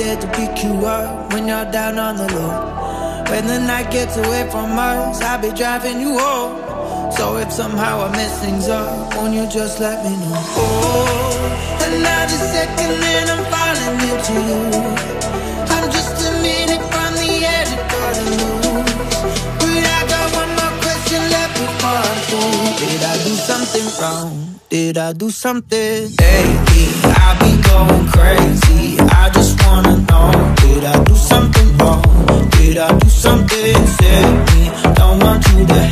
there to pick you up when you're down on the low. When the night gets away from us, I'll be driving you home. So if somehow I mess things up, won't you just let me know? Oh, another second and I'm falling into you. I'm just a minute from the edge of the loose. But I got one more question left before I go. Did I do something wrong? Did I do something? Lately, I've been going crazy wanna know Did I do something wrong? Did I do something? Set me down onto the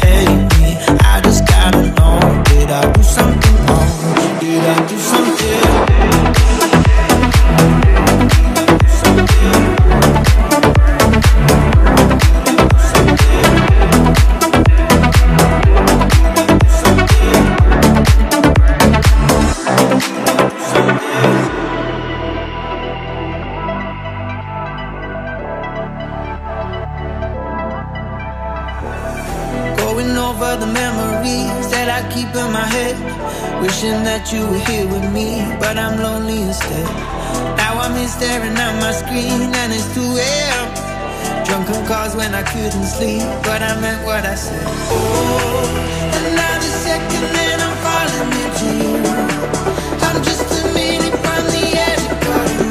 sleep, but I meant what I said. Oh, another second and I'm falling into you. I'm just a minute from the edge of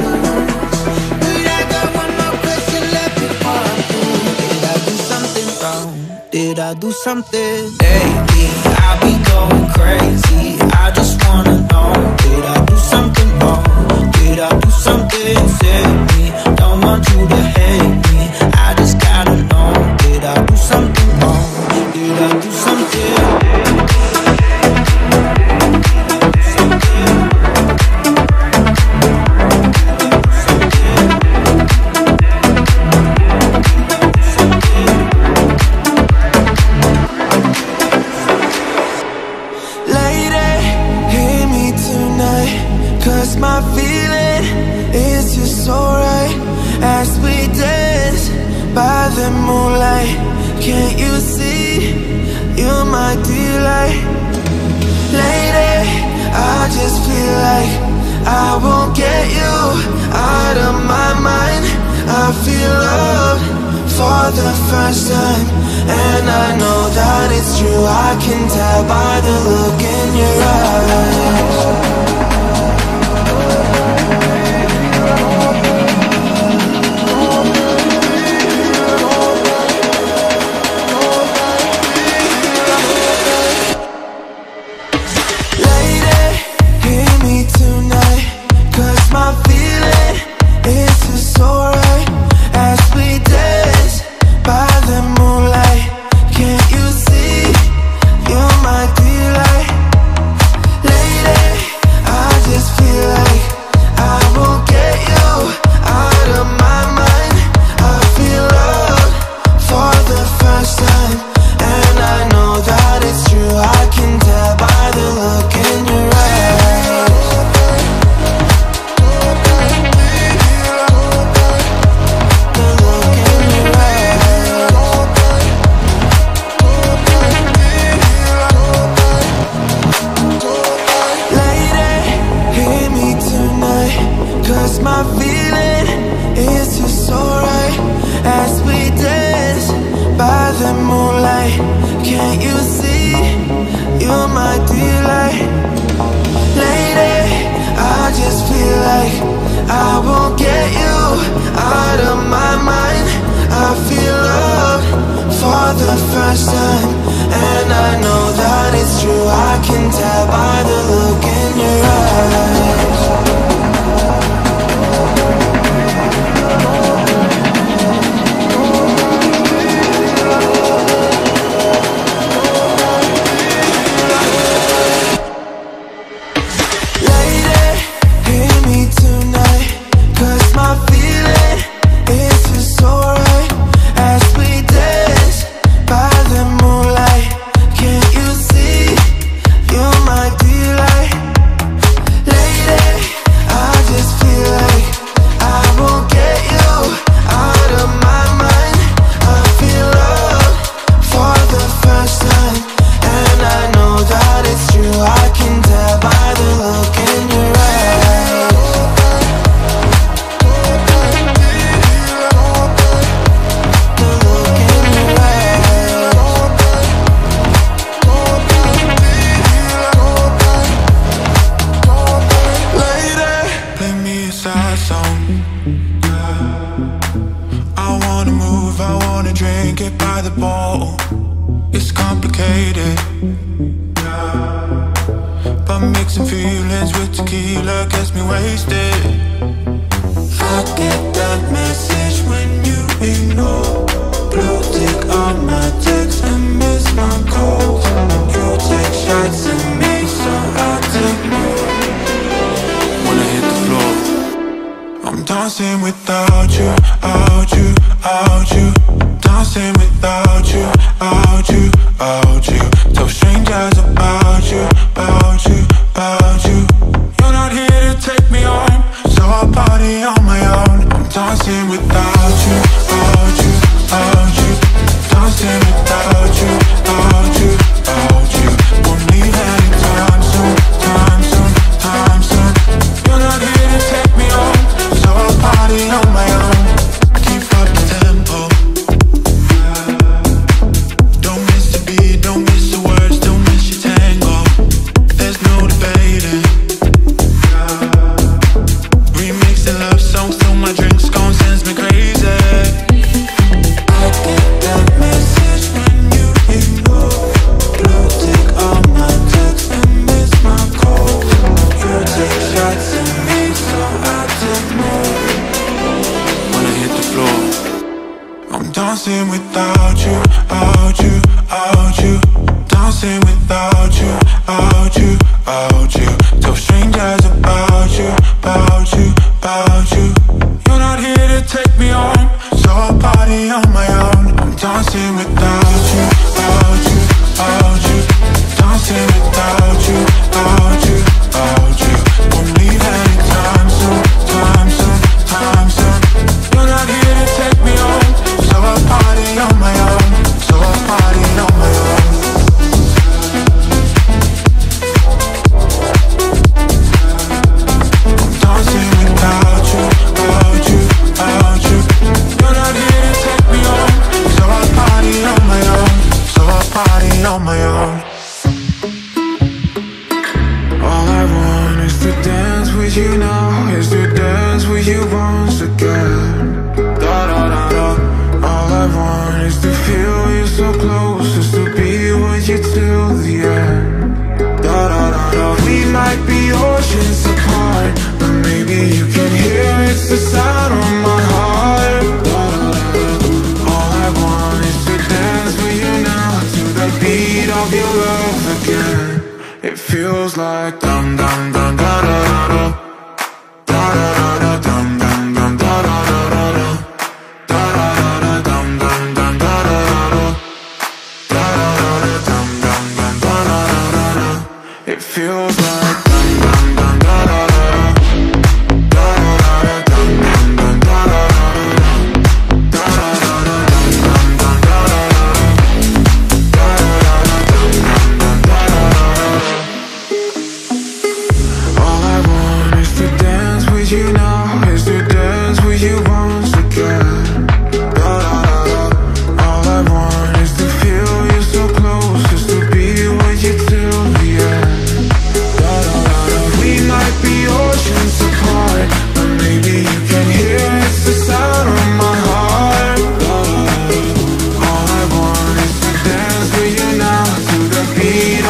moves. But I got one more question left before I'm. Did I do something wrong? Did I do something? Baby, I'll be going crazy.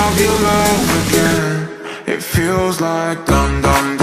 of you love again. It feels like dum dum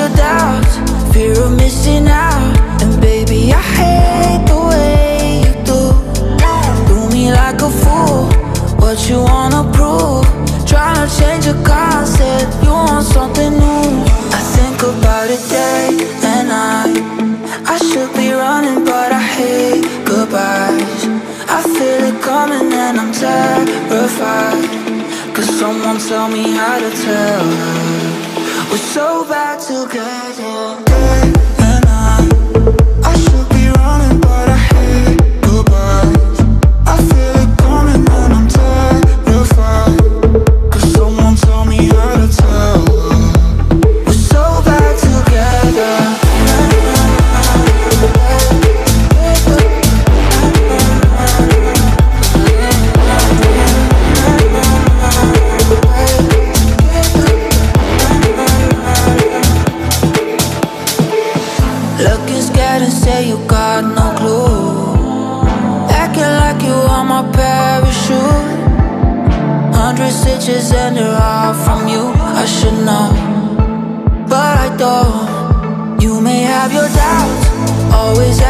your doubts. Fear of missing out. And baby, I hate the way you do. Do me like a fool. What you wanna prove? Trying to change your concept. You want something new. I think about it day and night. I should be running but I hate goodbyes. I feel it coming and I'm terrified. Cause someone tell me how to tell. her? We're so bad together. of your doubts. Always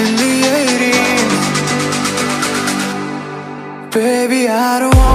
in the 80s. Baby, I don't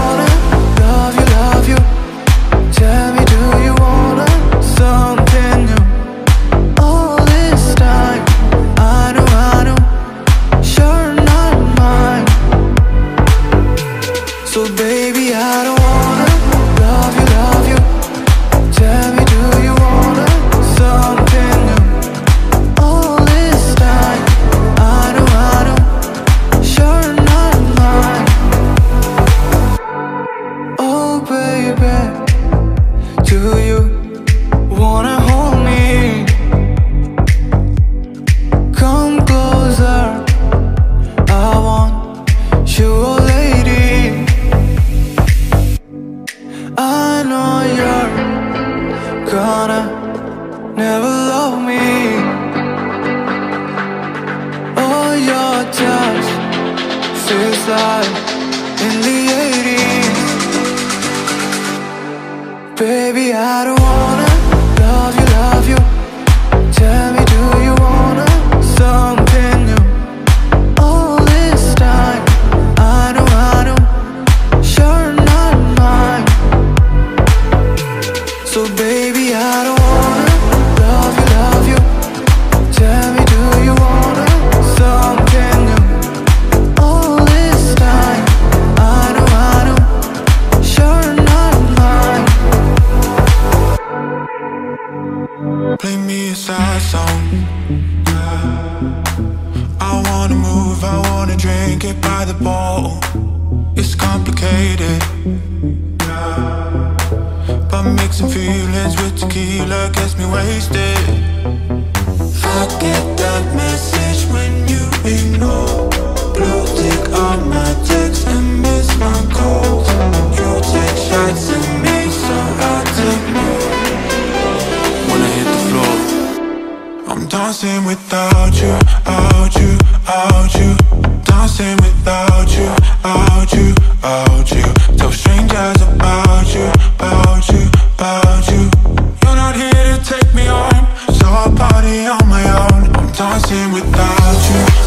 me on my own. I'm dancing without you.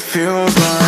feels like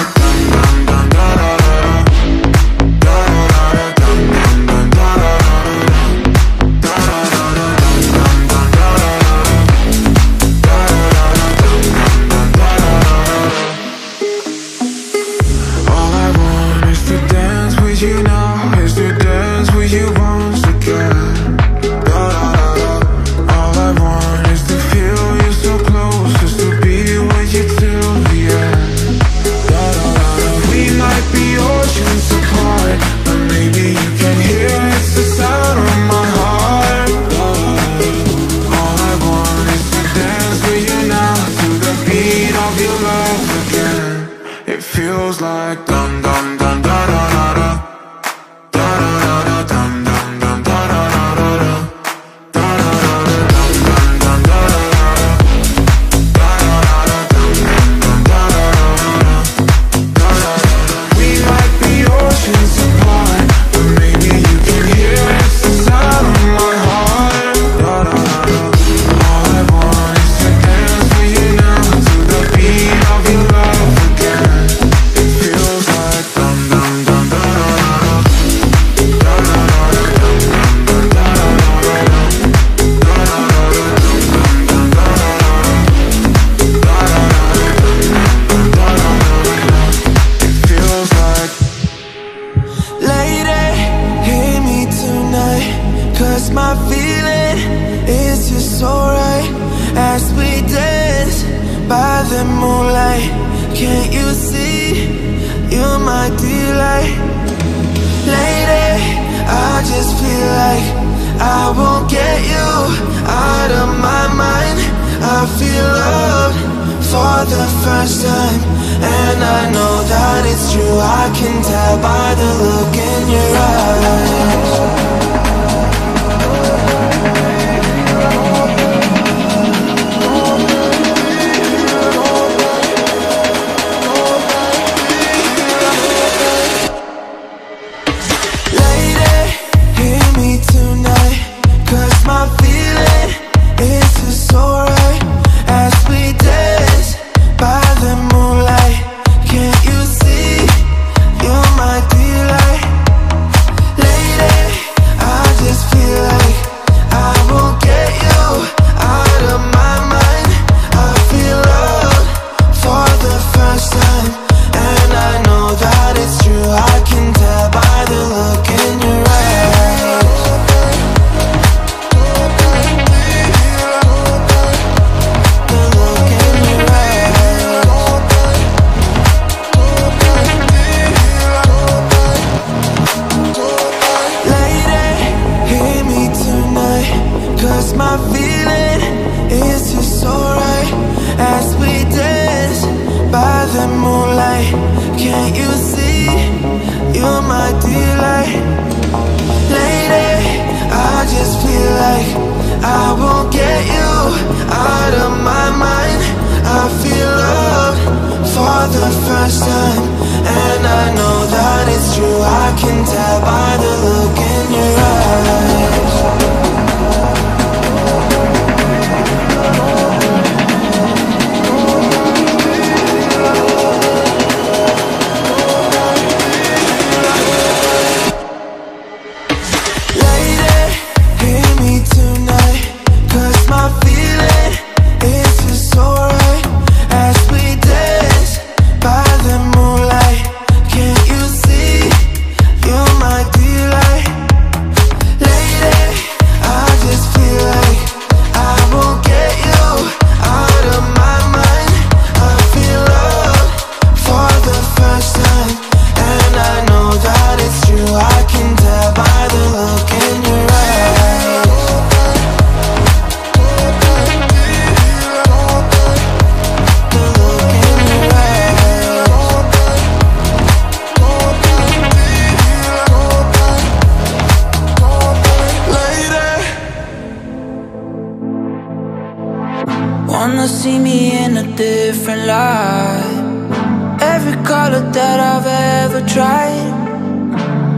pilot that I've ever tried.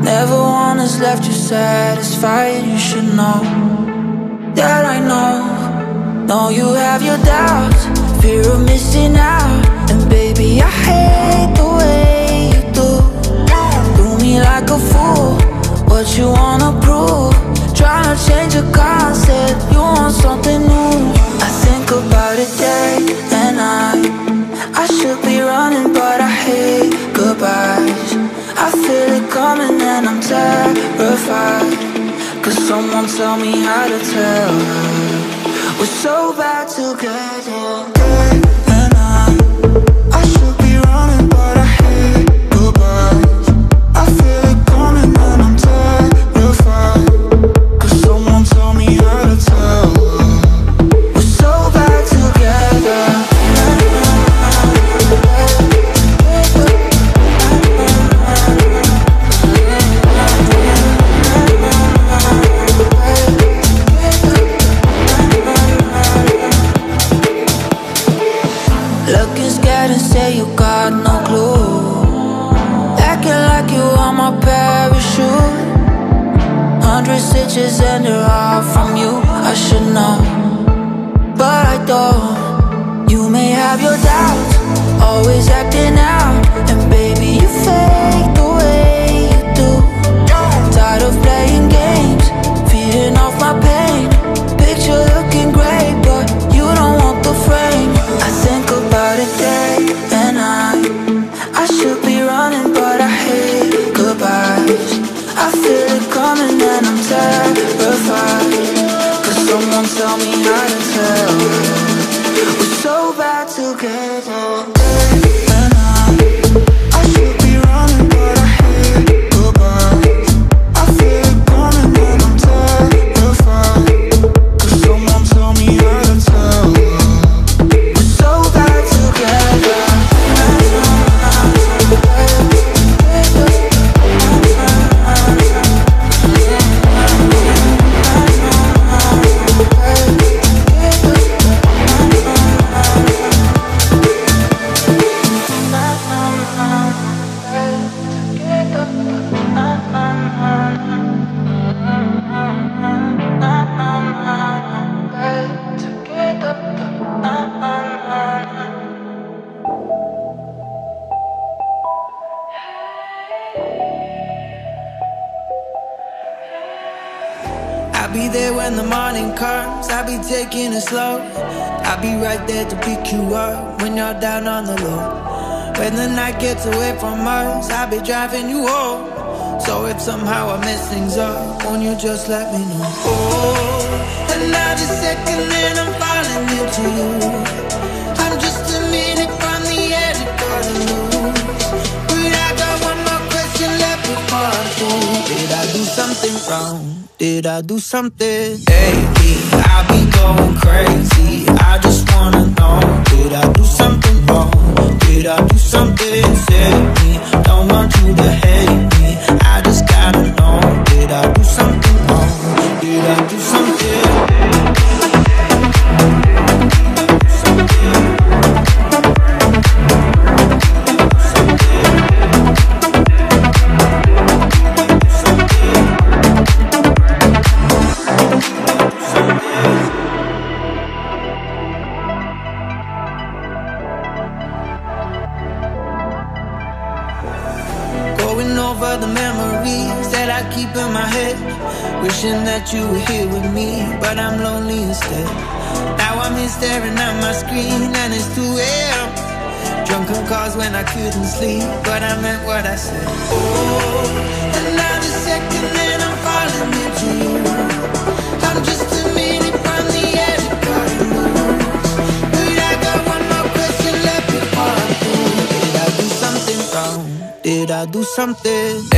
Never one has left you satisfied. You should know that I know. Know you have your doubts Fear of missing out. And baby I hate the way you do. Do me like a fool What you wanna prove? Tryna to change your concept You want something new. I think about it day and night. I should be running but I hate lullabies I feel it coming and I'm terrified. Could someone tell me how to tell her. We're so bad together taking it slow. I'll be right there to pick you up when you're down on the low. When the night gets away from us, I'll be driving you home. So if somehow I mess things up, won't you just let me know? Oh, another second and I'm falling into you. I'm just a minute from the edge of calling lose. But I got one more question left before I fall. Did I do something wrong? Did I do something? Baby, I be going crazy. I just wanna know. Did I do something wrong? Did I do something silly? Don't want you to hate me. Couldn't sleep, but I meant what I said. Oh, another second and I'm falling into you. I'm just a minute from the edge of. But I got one more question left before I fall. Did I do something wrong? Did I do something?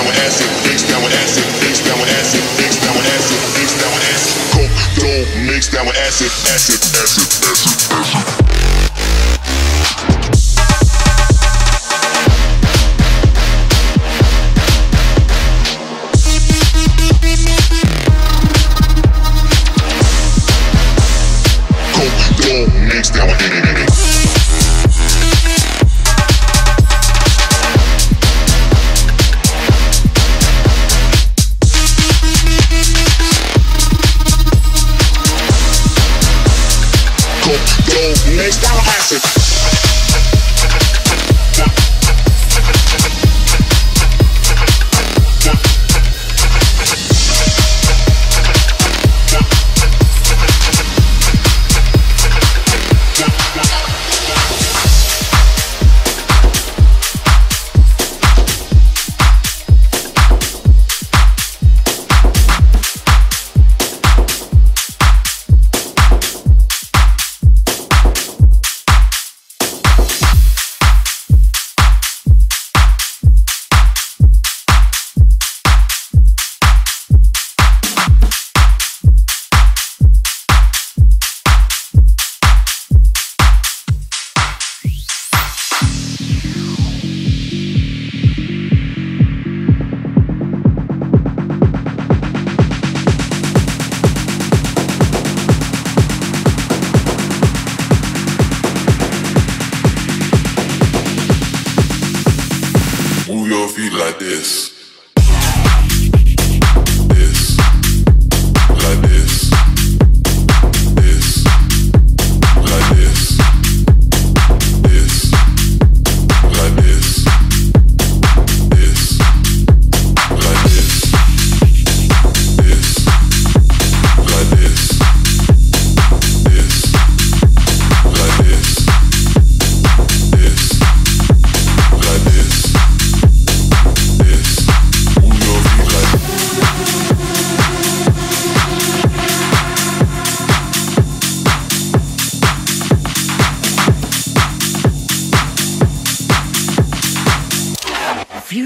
down with acid, face down with acid, face down with acid, face down with acid, face down with acid. Coke, dope, mix down with acid, acid, acid, acid, acid.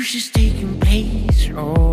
Fusion's taking place on oh.